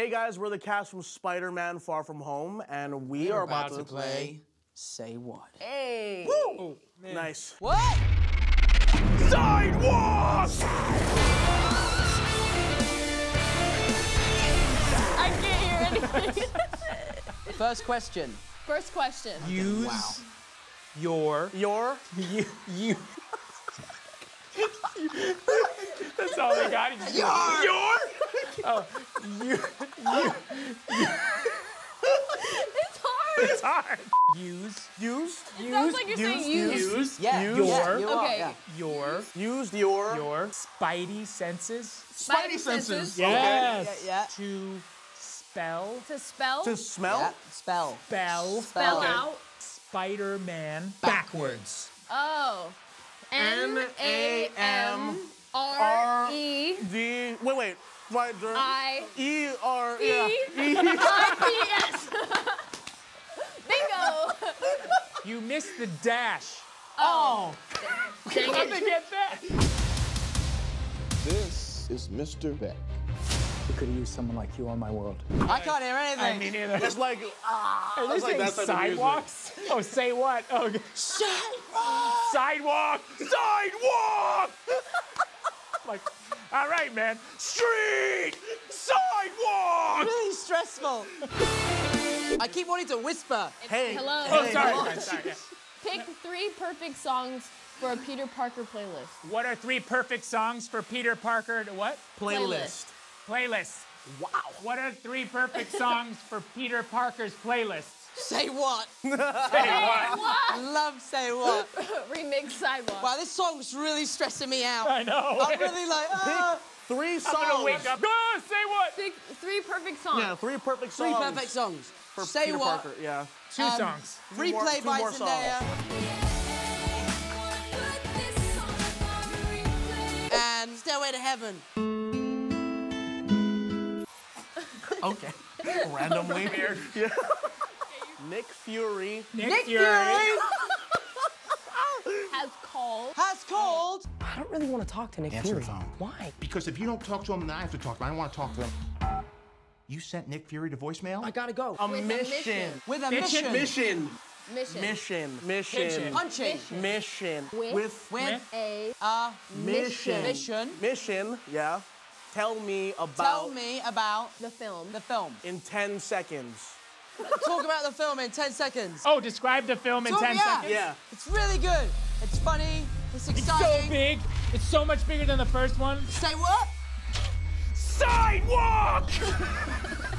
Hey guys, we're the cast from Spider-Man Far From Home, and we are about, to play. Say what? Hey. Oh, nice. What? Sidewalk! I can't hear anything. First question. First question. Use your Your you you. That's all they got. Your your. Oh, you It's hard. it's hard. Use used, It sounds like you're saying used, used. use Yeah. Use. your Yeah, you Okay. yeah. your used your your spidey senses Spidey senses. yes Yeah, yeah. to spell To spell. to smell. Yeah. Spell. spell spell Okay. out. Spider-Man backwards. Oh. N A M R R- E D. Wait, wait. Right, there- I E R. E Yeah. I P S. Bingo. You missed the dash. Oh. Dang How'd they get that? This is Mr. Beck. I could have used someone like you on my world. I can't hear anything. I mean, either. It's like ah. Are they it's like saying that type of music. sidewalks? Oh, say what? Oh, g- Sidewalk. sidewalk, sidewalk. like, all right, man. Street, sidewalk. Really stressful. I keep wanting to whisper. Hey. Hello. Oh, Hey, sorry. hello. sorry, sorry, yeah. Pick three perfect songs for a Peter Parker playlist. What are three perfect songs for Peter Parker to what? Playlist. Playlist. Wow. What are three perfect songs for Peter Parker's playlist? Say what? Say what? Love say what. Remix sidewalk. Wow, this song's really stressing me out. I know. I'm really like, ah. Three songs. I'm songs. gonna wake up. Ah, say what? Pick three perfect songs. Yeah, three perfect songs. Three perfect songs. For Say Peter what? Parker. Yeah. Two Um, songs. more- Replay two by more Zendaya. And Stairway to Heaven. Okay. Randomly. Weird. Yeah. Nick Fury. Nick, Fury Has really want to talk to Nick Answer Fury. the phone. Why? Because if you don't talk to him, then I have to talk to him. I don't want to talk to him. You sent Nick Fury to voicemail? I gotta go. A With a mission. mission. With a Mission. mission. Mission. Mission. Mission. Mission. Punching. Mission. With- With With A a mission. mission. Mission. Yeah. Tell me about Tell me about the film. the film. in 10 seconds. Talk about the film in 10 seconds. Oh, describe the film in Talk- 10 yeah. seconds. Yeah. It's really good. It's funny. It's It's so big. It's so much bigger than the first one. Say what? Sidewalk!